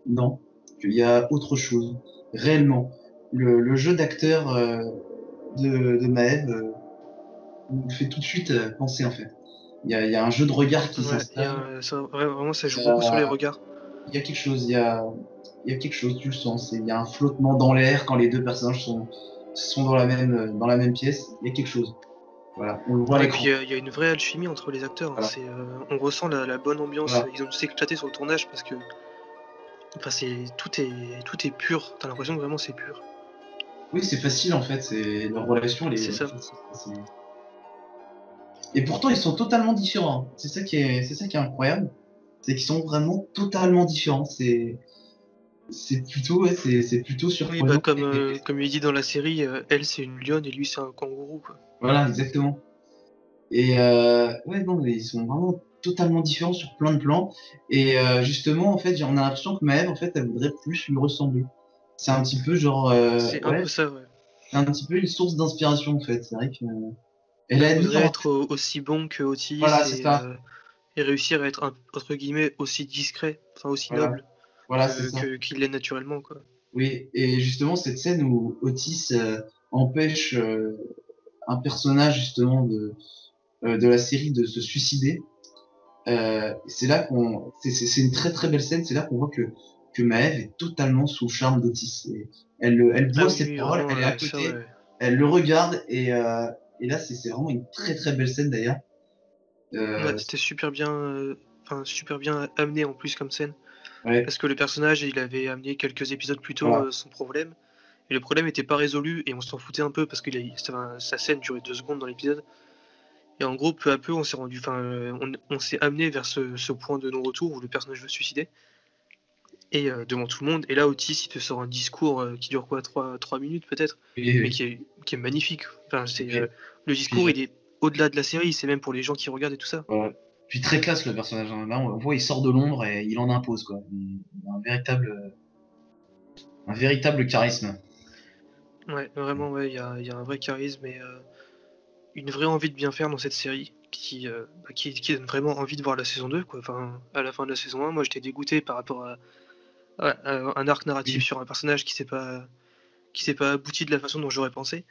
non, qu'il y a autre chose, réellement. Le, le jeu d'acteur euh, de, de Maëv euh, nous fait tout de suite euh, penser en fait. Il y a, il y a un jeu de regard qui s'installe. vraiment, ça joue beaucoup sur les regards. Il y a quelque chose, il y a, y a quelque chose, tu le sens. Il y a un flottement dans l'air quand les deux personnages sont, sont dans, la même, dans la même pièce. Il y a quelque chose. Voilà, on le voit et puis euh, il y a une vraie alchimie entre les acteurs. hein. Voilà. Euh, on ressent la, la bonne ambiance. Voilà. Ils ont tous éclaté sur le tournage parce que, enfin, c'est tout est tout est pur. T'as l'impression que vraiment c'est pur. Oui, c'est facile en fait, c'est leur relation, est ça. c'est- Et pourtant, ils sont totalement différents. C'est ça qui est, c'est ça qui est incroyable, c'est qu'ils sont vraiment totalement différents. C'est, c'est plutôt, ouais, c'est, c'est plutôt Oui, surprenant. bah, comme euh, comme il dit dans la série, euh, elle c'est une lionne et lui c'est un kangourou. Quoi. Voilà, exactement. Et euh, ouais, non, mais ils sont vraiment totalement différents sur plein de plans. Et euh, justement, en fait, on a l'impression que Maëve, en fait, elle voudrait plus lui ressembler. C'est un petit peu genre, c'est un ouais, peu ça. Ouais. c'est un petit peu une source d'inspiration, en fait. C'est vrai que elle admis voudrait être au- aussi bon que Otis Voilà, et, réussir à être entre guillemets aussi discret, enfin aussi Voilà. noble Voilà, c'est ça. qu'il l'est naturellement. Quoi. Oui, et justement, cette scène où Otis euh, empêche euh, un personnage, justement, de, euh, de la série de se suicider, c'est là qu'on. c'est- une très très belle scène, c'est là qu'on voit que, que Maëve est totalement sous le charme d'Otis. Elle, elle Ah oui, ses oui, paroles, vraiment, elle est à ça, côté, ouais. elle le regarde, et, et là, c'est c'est vraiment une très très belle scène d'ailleurs. C'était super bien, enfin super bien amené en plus comme scène. Ouais. Parce que le personnage, il avait amené quelques épisodes plus tôt Voilà. euh, son problème, et le problème n'était pas résolu et on s'en foutait un peu parce que sa scène durait deux secondes dans l'épisode. Et en gros, peu à peu, on s'est rendu, enfin, euh, on, on s'est amené vers ce, ce point de non-retour où le personnage veut se suicider. Et euh, devant tout le monde, et là Otis il te sort un discours euh, qui dure quoi 3, minutes peut-être, oui, mais qui est, qui est magnifique. Enfin, c'est, euh, le discours il est au-delà de la série, c'est même pour les gens qui regardent et tout ça. Puis très classe le personnage. Là, on voit, il sort de l'ombre et il en impose quoi. Il a un véritable, un véritable charisme. Ouais, vraiment, ouais, il y y a un vrai charisme et euh, une vraie envie de bien faire dans cette série qui, euh, bah, qui, qui donne vraiment envie de voir la saison 2. Quoi. Enfin, à la fin de la saison 1, moi j'étais dégoûté par rapport à, à- à un arc narratif Oui. sur un personnage qui s'est pas qui s'est pas abouti de la façon dont j'aurais pensé.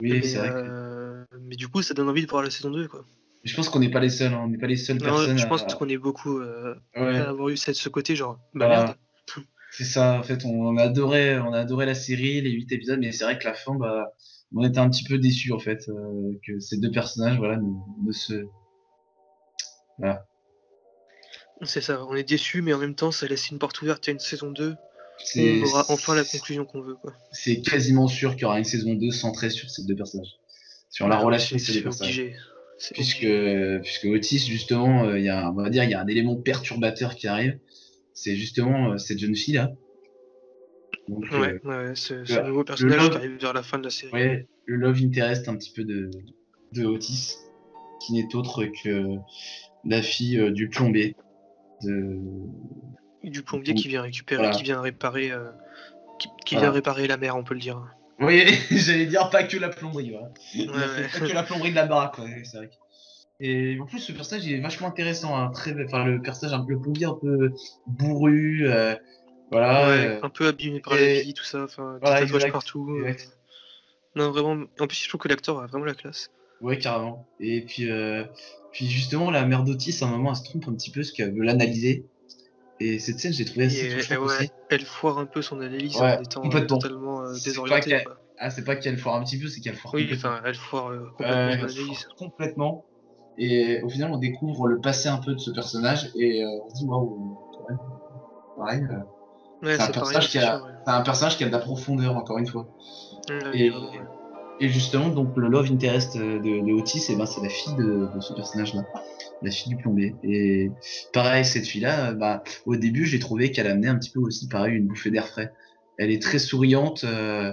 Oui, mais, c'est vrai. que- euh, mais du coup, ça donne envie de voir la saison 2. Quoi. Je pense qu'on n'est pas les seuls. hein. On n'est pas les seules Non, personnes. je pense à- qu'on est beaucoup euh, Ouais. à avoir eu cette, ce côté genre, bah Voilà. merde. C'est ça, en fait, on, on a adoré, on a adoré la série, les huit épisodes, mais c'est vrai que la fin, bah, on était un petit peu déçus en fait, euh, que ces deux personnages, voilà, ne, se. Voilà. C'est ça, on est déçus, mais en même temps, ça laisse une porte ouverte à une saison 2. C'est On aura enfin la conclusion qu'on veut. Quoi. c'est quasiment sûr qu'il y aura une saison 2 centrée sur ces deux personnages, sur la relation de ces deux personnages. Puisque, puisque Otis, justement, euh, il y a, on va dire, il y a un élément perturbateur qui arrive, c'est justement euh, cette jeune fille là. Donc, euh, Ouais, ouais, ouais, ce, ce le- nouveau personnage love- qui arrive vers la fin de la série. Ouais, le love interest un petit peu de, de Otis, qui n'est autre que la fille euh, du plombier. De... Du plombier qui vient récupérer, Voilà. qui vient réparer, euh, qui, qui Voilà. vient réparer la mer, on peut le dire. Oui, j'allais dire pas que la plomberie, voilà. Ouais, pas que la plomberie de la baraque, ouais, c'est vrai. Et en plus, ce personnage il est vachement intéressant, hein, très, enfin le personnage un peu plombier, un peu bourru, euh, voilà. Ouais, euh, un peu abîmé par et- la vie, tout ça, enfin, des Voilà, tatouages exact, partout. exact. Non, vraiment, en plus, je trouve que l'acteur a vraiment la classe. Ouais, carrément. Et puis, euh, puis justement, la mère d'Otis, à un moment, elle se trompe un petit peu parce qu'elle veut l'analyser. Et cette scène, j'ai trouvé assez touchante ouais, aussi. elle foire un peu son analyse Ouais, en étant euh, totalement euh, C'est pas désorientée. Ah, c'est pas qu'elle foire un petit peu, c'est qu'elle foire Oui, complètement. enfin, elle foire euh, complètement Euh, complètement. Et au final, on découvre le passé un peu de ce personnage et euh, on se dit, waouh, pareil. euh, Ouais, c'est un personnage qui a- sûr, un personnage qui a de la profondeur, encore une fois. Et, ouais. Et justement, donc le love interest de, de Otis, et ben, c'est la fille de, de ce personnage-là, la fille du plombier. Et pareil, cette fille-là, euh, bah, au début, j'ai trouvé qu'elle amenait un petit peu aussi, pareil, une bouffée d'air frais. Elle est très souriante, euh,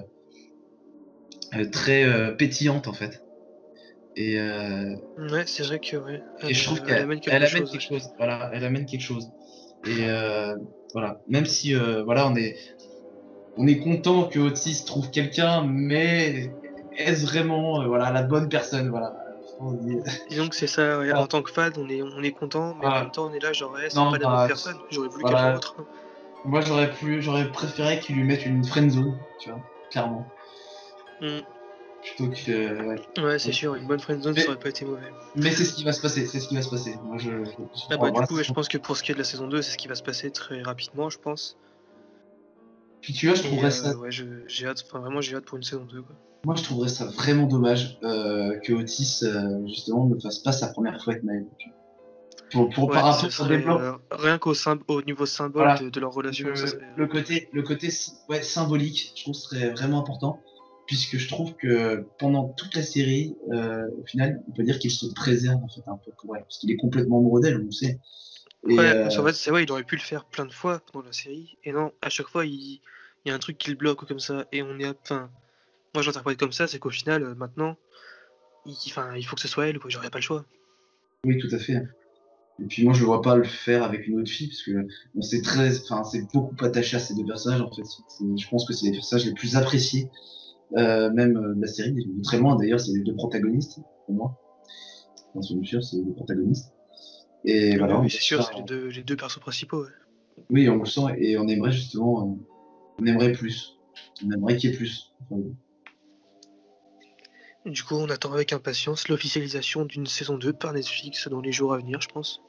euh, très euh, pétillante en fait. Et, euh, Ouais, c'est vrai que ouais. et je trouve elle qu'elle amène quelque elle amène chose. quelque chose. Voilà, elle amène quelque chose. Et euh, voilà, même si euh, voilà, on est on est content que Otis trouve quelqu'un, mais est-ce vraiment euh, voilà la bonne personne Voilà, Disons que c'est ça, ouais. Ah. en tant que fan, on est, on est content, mais en même temps, on est là, genre, ouais, c'est pas la bah, bonne personne, j'aurais voulu voilà. quelqu'un d'autre. Moi, j'aurais pu, j'aurais préféré qu'ils lui mettent une friend zone, tu vois, clairement. Mm. Plutôt que. euh, ouais. Ouais, c'est sûr, une bonne friendzone, Mais- ça aurait pas été mauvais. Mais c'est ce qui va se passer, c'est ce qui va se passer. Moi, je. Ah bah, voilà, du coup, je pense que pour ce qui est de la saison 2, c'est ce qui va se passer très rapidement, je pense. Puis tu vois, je trouverais euh, ça. ouais, j'ai hâte, enfin, vraiment, j'ai hâte pour une saison 2, quoi. Moi, je trouverais ça vraiment dommage euh, que Otis, euh, justement, ne fasse pas sa première fois avec. Pour, pour Ouais, par rapport euh, rien qu'au au niveau symbole Voilà. de, de leur relation, Le, serait- le côté, le côté ouais, symbolique, je trouve serait vraiment important, puisque je trouve que pendant toute la série, euh, au final, on peut dire qu'il se préserve en fait un peu, ouais, parce qu'il est complètement amoureux d'elle, on le sait. Et, Ouais, euh, parce qu'en fait, c'est vrai, il aurait pu le faire plein de fois pendant la série, et non, à chaque fois, il, il y a un truc qui le bloque comme ça, et on est, à- enfin, moi j'interprète comme ça, c'est qu'au final, euh, maintenant, il, enfin, il faut que ce soit elle, quoi, j'aurais pas le choix. Oui, tout à fait. Et puis moi, je le vois pas le faire avec une autre fille, parce que on s'est très, enfin, c'est beaucoup attaché à ces deux personnages. En fait, je pense que c'est les personnages les plus appréciés, euh, même euh, de la série. Très loin, d'ailleurs, c'est les deux protagonistes pour moi. Enfin, c'est sûr, c'est les deux protagonistes. Et voilà. oui, c'est sûr, c'est les deux, les deux persos principaux. ouais. Oui, on le sent et on aimerait justement, on aimerait plus. On aimerait qu'il y ait plus. Du coup, on attend avec impatience l'officialisation d'une saison 2 par Netflix dans les jours à venir, je pense.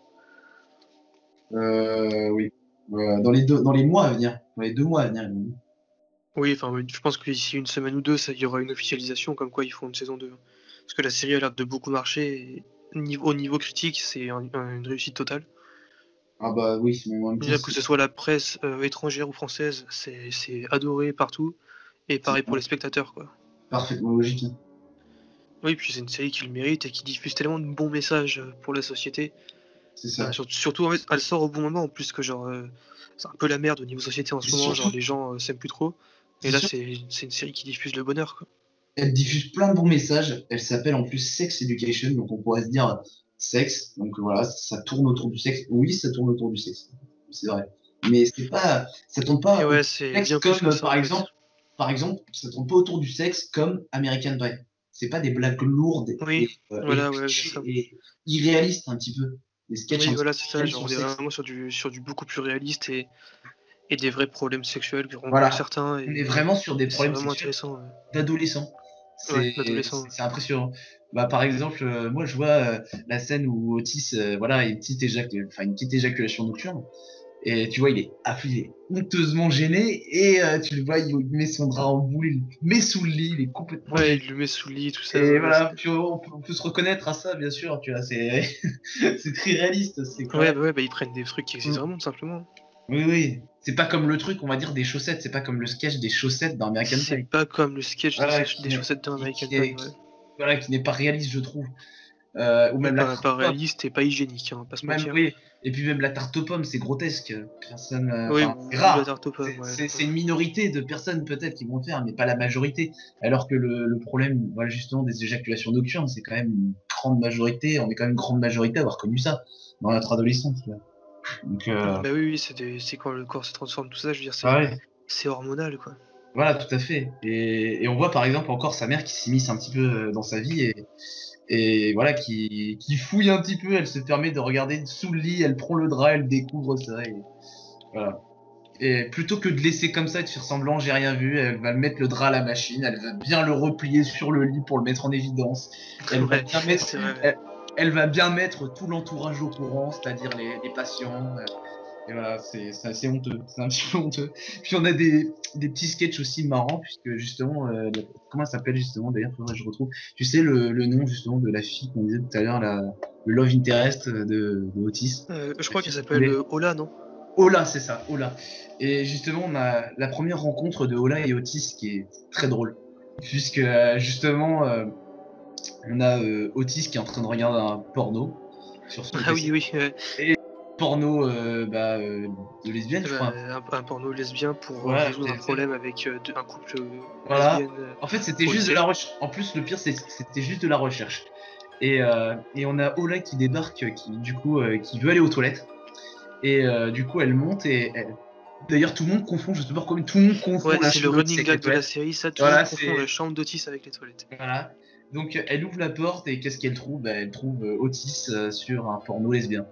euh, oui. Euh, dans les deux, dans les mois à venir, dans les deux mois à venir. Oui, enfin, je pense que d'ici une semaine ou deux, il y aura une officialisation comme quoi ils font une saison 2. Parce que la série a l'air de beaucoup marcher. Et niveau- au niveau critique, c'est un- un- une réussite totale. Ah bah oui, mais que ce soit la presse euh, étrangère ou française, c'est adoré partout. Et pareil pour les spectateurs, quoi. parfaitement logique. hein. Oui, puis c'est une série qui le mérite et qui diffuse tellement de bons messages euh, pour la société. C'est ça. Euh, sur- surtout, en fait, elle sort au bon moment, en plus que genre, euh, c'est un peu la merde au niveau société en ce moment, genre les gens s'aiment plus trop. Et là, c'est une série qui diffuse le bonheur, quoi. Elle diffuse plein de bons messages. Elle s'appelle en plus Sex Education, donc on pourrait se dire euh, sexe. Donc voilà, ça tourne autour du sexe. Oui, ça tourne autour du sexe. C'est vrai. Mais c'est pas, ça tourne pas. Ouais, comme, que ça. par fait. exemple, par exemple, ça tourne pas autour du sexe comme American Pie. C'est pas des blagues lourdes Oui, et, euh, voilà, et ouais, et irréalistes un petit peu. Des sketchs Oui, voilà, c'est ça. Genre, on est vraiment sur du, sur du beaucoup plus réaliste et, et des vrais problèmes sexuels que rencontrent Voilà. certains. Et On est vraiment sur des problèmes sexuels d'adolescents. C'est Ouais, impressionnant. Bah, par exemple, euh, moi je vois euh, la scène où Otis, euh, voilà, a une petite, éjac- enfin, une petite éjaculation nocturne. Et tu vois, il est affligé, honteusement gêné, et euh, tu le vois, il met son drap en boule, il le met sous le lit, il est complètement Ouais, il le met sous le lit, tout ça. Et voilà, puis on, peut, on peut se reconnaître à ça, bien sûr, tu vois, c'est c'est très réaliste. c'est Ouais, bah ouais, bah, ils prennent des trucs qui existent Mm. vraiment, tout simplement. Oui, oui. C'est pas comme le truc, on va dire, des chaussettes, c'est pas comme le sketch des chaussettes dans American C'est pas comme le sketch des- Voilà, chaussettes qui- American Pie. ouais. Voilà, qui n'est pas réaliste, je trouve. Euh, ou même Pas, réaliste et pas hygiénique, hein, pas se Même, mentir. oui. Et puis même la tarte aux pommes, c'est grotesque. Personne. euh, Oui, enfin, c'est ouais, une minorité de personnes peut-être qui vont le faire, mais pas la majorité. Alors que le, le problème, voilà, justement, des éjaculations nocturnes, c'est quand même une grande majorité. On est quand même une grande majorité à avoir connu ça dans notre adolescence. là. Donc, euh, Bah oui, oui, c'est quand le corps se transforme, tout ça, je veux dire, c'est ah ouais. c'est hormonal, quoi. Voilà, tout à fait. Et, et on voit par exemple encore sa mère qui s'immisce un petit peu euh, dans sa vie et, et voilà, qui, qui fouille un petit peu. Elle se permet de regarder sous le lit, elle prend le drap, elle découvre ça. Et, voilà. Et plutôt que de laisser comme ça et de faire semblant, j'ai rien vu, elle va mettre le drap à la machine, elle va bien le replier sur le lit pour le mettre en évidence. Elle va bien mettre, elle, elle va bien mettre tout l'entourage au courant, c'est-à-dire les, les patients. euh, Et voilà, c'est assez honteux. C'est un petit peu honteux. Puis on a des, des petits sketchs aussi marrants, puisque justement, euh, comment ça s'appelle justement D'ailleurs, faudrait que je retrouve. Tu sais le, le nom justement de la fille qu'on disait tout à l'heure, le Love Interest de, de Otis. Euh, je crois qu'elle s'appelle Ola, non? Ola, c'est ça, Ola. Et justement, on a la première rencontre de Ola et Otis qui est très drôle. Puisque justement, euh, on a euh, Otis qui est en train de regarder un porno. Sur son Ah PC. oui, oui. ouais. porno euh, bah, euh, de lesbienne, je crois. Euh, un, un porno lesbien pour euh, Voilà, résoudre un problème avec euh, un couple euh, Voilà. lesbienne. euh. En fait, c'était juste de la recherche. En plus, le pire, c'était juste de la recherche. Et, euh, et on a Ola qui débarque, euh, qui du coup, euh, qui veut aller aux toilettes. Et euh, du coup, elle monte et elle- D'ailleurs, tout le monde confond, je sais pas pourquoi, mais tout le monde confond Ouais, c'est le running gag de la série, ça, tout Voilà, le monde confond la chambre d'Otis avec les toilettes. Voilà. Donc elle ouvre la porte et qu'est-ce qu'elle trouve? Bah, Elle trouve euh, Otis euh, sur un porno lesbien.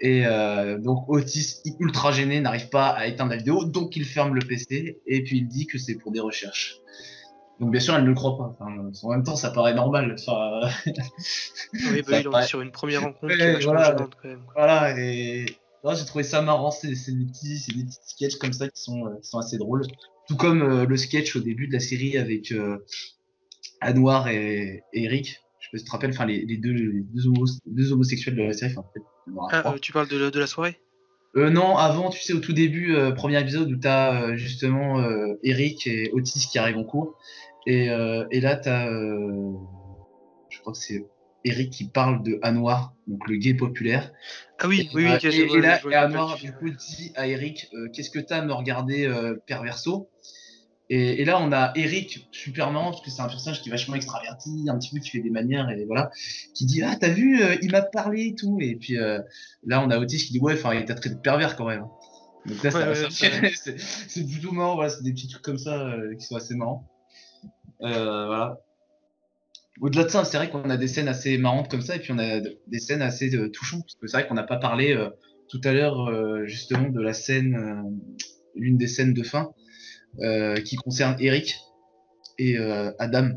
Et euh, donc Otis, ultra gêné, n'arrive pas à éteindre la vidéo, donc il ferme le PC et puis il dit que c'est pour des recherches. Donc bien sûr, elle ne le croit pas. Enfin, en même temps, ça paraît normal. Enfin, Oui, bah, Ça il en paraît- est sur une première rencontre Ouais, qui est vachement voilà. gênante quand même. quoi. voilà. Et j'ai trouvé ça marrant. C'est des petits, des petits sketchs comme ça qui sont, qui sont assez drôles. Tout comme euh, le sketch au début de la série avec euh, Anwar et, et Eric. Je sais pas si tu te rappelles, enfin les, les deux, les deux, homos- deux homosexuels de la série. Enfin, Ah, euh, tu parles de, la- de la soirée? Euh, non, avant, tu sais, au tout début, euh, premier épisode où t'as euh, justement Eric et Otis qui arrivent en cours. Et, et là, t'as. Euh, je crois que c'est Eric qui parle de Anwar, donc le gay populaire. Ah oui, et, oui, oui, et, et là, Anwar, du coup, dit à Eric Qu'est-ce que t'as à me regarder perverso? Et, et là, on a Eric, super marrant, parce que c'est un personnage qui est vachement extraverti, un petit peu qui fait des manières, et voilà, qui dit Ah, t'as vu, euh, il m'a parlé et tout. Et puis euh, là, on a Otis qui dit Ouais, enfin, il t'a traité de pervers quand même. Donc là, Ouais, ouais, c'est plutôt marrant, voilà, c'est des petits trucs comme ça euh, qui sont assez marrants. Voilà. Au-delà de ça, c'est vrai qu'on a des scènes assez marrantes comme ça, et puis on a des scènes assez touchantes, parce que c'est vrai qu'on n'a pas parlé tout à l'heure justement de la scène, l'une des scènes de fin, qui concerne Eric et euh, Adam.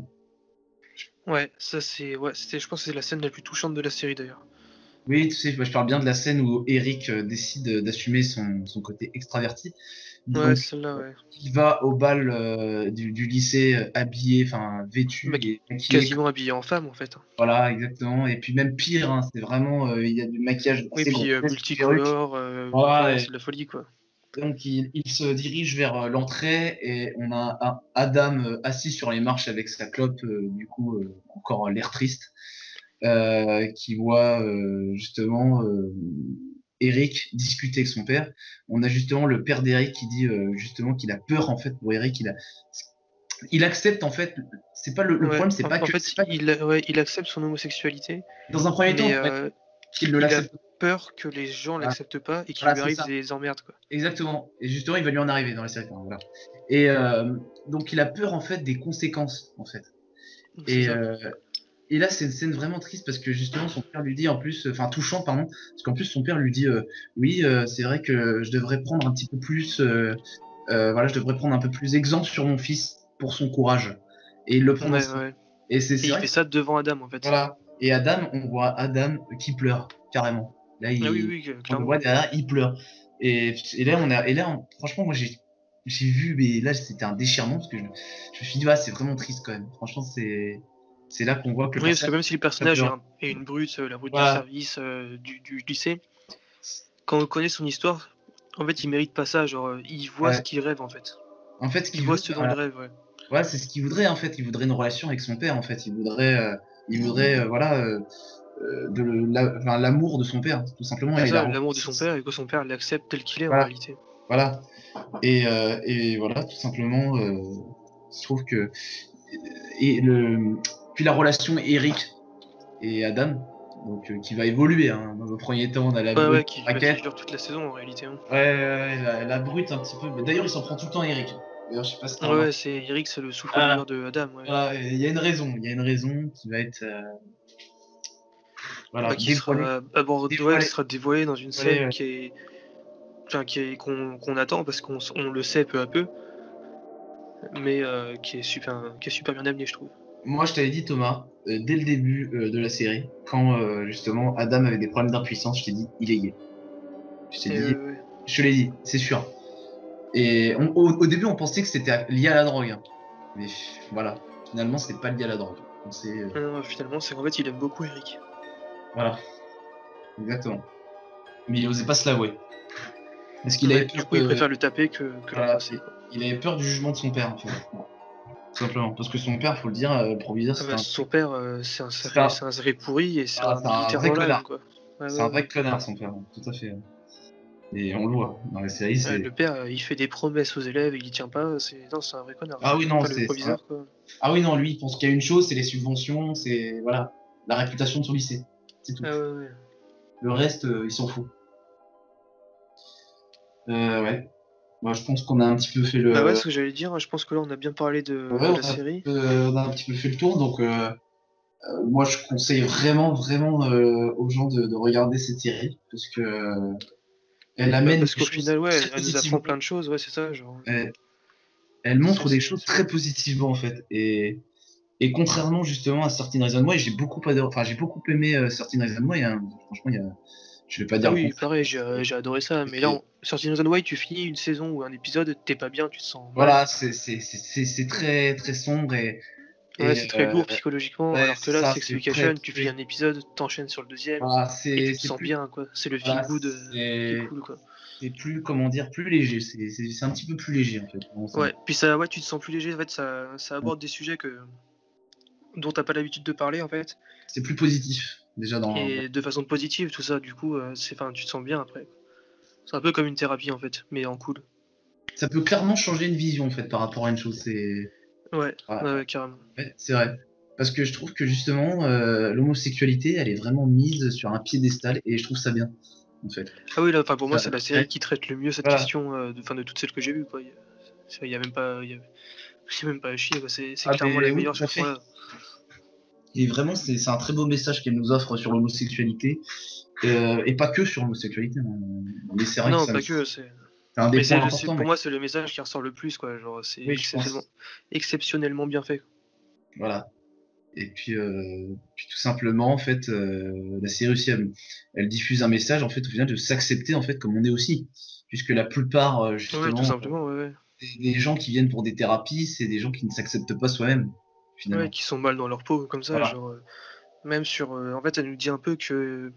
Ouais, ça c'est. Ouais, c'était, je pense que c'est la scène la plus touchante de la série d'ailleurs. Oui, tu sais, je parle bien de la scène où Eric euh, décide d'assumer son, son côté extraverti. Donc, Ouais, celle-là, ouais. il va au bal euh, du, du lycée euh, habillé, enfin vêtu, et. Quasiment habillé en femme en fait. Voilà, exactement. Et puis même pire, hein, c'est vraiment, euh, il y a du maquillage Oui, puis euh, multicolore, euh, Voilà, ouais, c'est de la folie quoi. Donc il, il se dirige vers euh, l'entrée et on a Adam euh, assis sur les marches avec sa clope, euh, du coup encore l'air triste, euh, qui voit euh, justement euh, Eric discuter avec son père. On a justement le père d'Eric qui dit justement qu'il a peur en fait pour Eric. Il a, il accepte en fait. C'est pas le, le Ouais, problème, c'est pas en que fait, c'est pas il, ouais, il accepte son homosexualité, dans un premier temps en fait, ne il a l'accepte peur que les gens Voilà. l'acceptent pas et qu'il Voilà, lui arrive ça. des emmerdes quoi. Exactement. Et justement, il va lui en arriver dans la série. Enfin, voilà. Et euh, donc, il a peur en fait des conséquences, en fait. Et, euh, et là, c'est une scène vraiment triste parce que justement, son père lui dit en plus, enfin touchant, pardon, parce qu'en plus son père lui dit, euh, oui, c'est vrai que je devrais prendre un petit peu plus, voilà, je devrais prendre un peu plus exemple sur mon fils pour son courage. Et il le prend. Ouais, ainsi. ouais. Et c'est il fait ça devant Adam en fait. Voilà. Et Adam, on voit Adam qui pleure carrément. Là, il, Ah oui, oui, on le clairement. voit derrière, il pleure. Et, et là, on a, et là, on- franchement, moi, j'ai, j'ai vu, mais là, c'était un déchirement parce que je, je me suis dit, ah, c'est vraiment triste quand même. Franchement, c'est, c'est là qu'on voit que Oui, parce que même si le personnage est, pleure. un- est une brute, euh, la brute Voilà. du service euh, du, du lycée, quand on connaît son histoire, en fait, il mérite pas ça. Genre, euh, il voit Ouais. ce qu'il rêve en fait. en fait, ce Il qu'il voit veut- ce dont voilà. il rêve, ouais. Ouais, c'est ce qu'il voudrait en fait. Il voudrait une relation avec son père en fait. Il voudrait, euh, il voudrait, euh, voilà, de la- enfin, l'amour de son père, tout simplement. L'amour de son père et que son père l'accepte tel qu'il est Voilà. en réalité. Voilà. Et, euh, et voilà, tout simplement, euh, je trouve que. Et le, puis la relation Eric et Adam, donc, euh, qui va évoluer. Hein. Dans le premier temps, on a la Ouais, brute ouais, qui, dure toute la saison en réalité. hein. Ouais, la, la brute un petit peu. Mais D'ailleurs, il s'en prend tout le temps, Eric. D'ailleurs, je sais pas si Ouais, c'est Eric, c'est le souffle Ah. de Adam. Voilà, Il y a une raison. Il y a une raison qui va être. Voilà, qui sera abordé, dévoilé. ouais, qui sera dévoilé dans une scène ouais. qui est, enfin, qui est qu'on attend parce qu'on le sait peu à peu, mais euh, qui est super, qui est super bien amené, je trouve. Moi, je t'avais dit, Thomas, euh, dès le début euh, de la série, quand euh, justement Adam avait des problèmes d'impuissance, je t'ai dit, il est gay. Je t'ai dit, euh, je te l'ai dit, c'est sûr. Et on- au, au début, on pensait que c'était lié à la drogue. hein. Mais voilà, finalement, c'est pas lié à la drogue. Non, finalement, c'est qu'en fait, il aime beaucoup Eric. Voilà, exactement. Mais il osait pas se l'avouer. Parce qu'il Ouais, avait du coup, il préfère le taper que, que Voilà, il avait peur du jugement de son père, en fait. Tout simplement. Parce que son père, faut le dire, euh, le proviseur, Ah c'est bah, un, son père, euh, c'est un, serré- un- c'est un pourri et c'est Ah, un vrai connard. quoi. Ouais, c'est ouais, un vrai connard, son père, tout à fait. Et on le voit dans la série. Ouais, c'est- le père, euh, il fait des promesses aux élèves et il y tient pas. C'est non, c'est un vrai connard. Ah oui, non, c'est-. Ah oui, non, lui, il pense qu'il y a une chose, c'est les subventions, c'est voilà, la réputation de son lycée. C'est tout. Ah ouais, ouais. Le reste, euh, il s'en fout. Euh, ouais. Moi, je pense qu'on a un petit peu fait le. Bah ouais, ce que j'allais dire, je pense que là on a bien parlé de, Ouais, de on, la série. euh, on a un petit peu fait le tour, donc euh, euh, moi, je conseille vraiment, vraiment euh, aux gens de, de regarder cette série parce que euh, elle Bah, amène. parce qu'au final, ouais, elle nous apprend plein de choses, ouais, c'est ça. Genre. Elle, elle montre des choses très positivement en fait. Et, et contrairement justement à Certain Reason Why, j'ai beaucoup adoré, enfin j'ai beaucoup aimé euh, Certain Reason Why. hein. Franchement, il y a, je vais pas dire. Ah oui, pareil, j'ai euh, j'ai adoré ça. Mais là, on... sur Reason Why, tu finis une saison ou un épisode, t'es pas bien, tu te sens. Voilà, c'est très très sombre et. Ouais, et, c'est très euh, lourd psychologiquement, ouais, alors que là, Sex c'est Education, tu finis un épisode, t'enchaînes sur le deuxième, Voilà, et c'est tu te sens plus- bien, quoi. C'est le voilà, feel good c'est- cool, quoi. c'est plus comment dire plus léger. C'est un petit peu plus léger en fait. Ouais, puis ça, ouais, tu te sens plus léger, en fait, ça, ça aborde des sujets que dont t'as pas l'habitude de parler, en fait, C'est plus positif déjà dans. et de façon positive, tout ça, du coup, euh, c'est, enfin, tu te sens bien après. C'est un peu comme une thérapie, en fait, mais en cool. Ça peut clairement changer une vision en fait par rapport à une chose. C'est Ouais, Voilà. ouais, ouais, carrément. Ouais, c'est vrai. Parce que je trouve que justement, euh, l'homosexualité, elle est vraiment mise sur un piédestal et je trouve ça bien, en fait. Ah oui, là, enfin, pour moi, c'est la série qui traite le mieux cette Voilà. question, euh, de, enfin, de toutes celles que j'ai vues, quoi. Il y a- Il y a même pas, y a, même pas à chier. C'est, Ah, clairement la oui, sur ce. Et vraiment, c'est un très beau message qu'elle nous offre sur l'homosexualité. Euh, et pas que sur l'homosexualité. hein. Mais c'est vrai Non, que ça- pas que, c'est. un des points pour mais- moi, c'est le message qui ressort le plus, quoi. C'est Oui, exceptionnellement, exceptionnellement bien fait. Voilà. Et puis, euh, puis tout simplement, en fait, euh, la série aussi, elle, elle diffuse un message, en fait, au final, de s'accepter, en fait, comme on est aussi. Puisque la plupart, justement, Ouais, tout simplement, ouais, ouais. des, des gens qui viennent pour des thérapies, c'est des gens qui ne s'acceptent pas soi-même, finalement. Ouais, qui sont mal dans leur peau, comme ça. Voilà. Genre, euh, même sur. euh, en fait, elle nous dit un peu que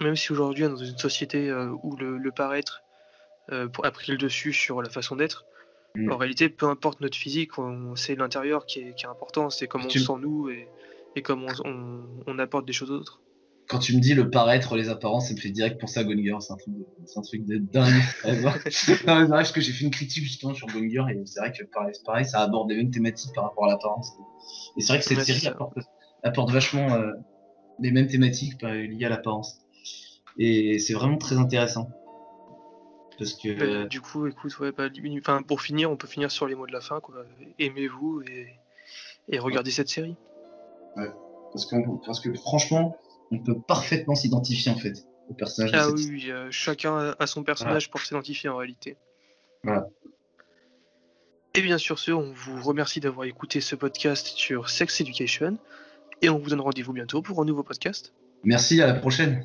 même si aujourd'hui, on est dans une société euh, où le, le paraître a pris le dessus sur la façon d'être, Mm. en réalité, peu importe notre physique, on- c'est l'intérieur qui est, qui est important, c'est comment on sent nous et, et comment on, on- on apporte des choses autres. Quand tu me dis le paraître, les apparences, ça me fait direct penser à Gone Girl, c'est un truc de, c'est un truc de dingue. non, c'est vrai parce que j'ai fait une critique justement sur Gone Girl et c'est vrai que pareil, pareil, ça aborde les mêmes thématiques par rapport à l'apparence. Et c'est vrai que cette Ouais, série apporte, apporte vachement euh, les mêmes thématiques liées à l'apparence. Et c'est vraiment très intéressant. Parce que Bah, du coup, écoute, ouais, bah, enfin, pour finir, on peut finir sur les mots de la fin, quoi. Aimez-vous et, et regardez cette série. parce, qu'on- parce que franchement, on peut parfaitement s'identifier en fait au personnage. Ah oui, oui, euh, chacun a- son personnage pour s'identifier en réalité. Voilà. Et bien sur ce, on vous remercie d'avoir écouté ce podcast sur Sex Education et on vous donne rendez-vous bientôt pour un nouveau podcast. Merci, à la prochaine.